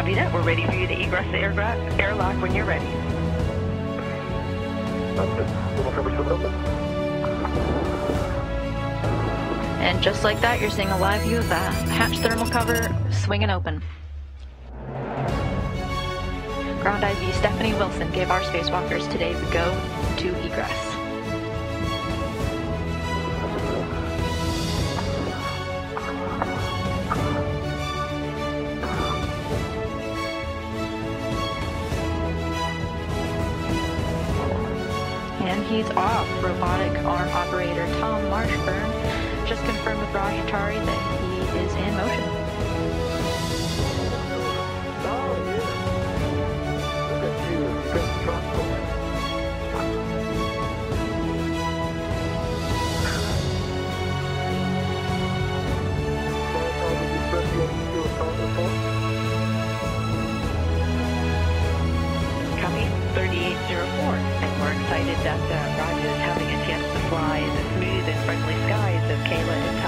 Copy that. We're ready for you to egress the airlock when you're ready. And just like that, you're seeing a live view of the hatch thermal cover swinging open. Ground IV Stephanie Wilson gave our spacewalkers today the go to egress. And he's off. Robotic arm operator Tom Marshburn just confirmed with Raja Chari that he is in motion. Excited that uh, Raj is having a chance to fly in the smooth and friendly skies of Kayla and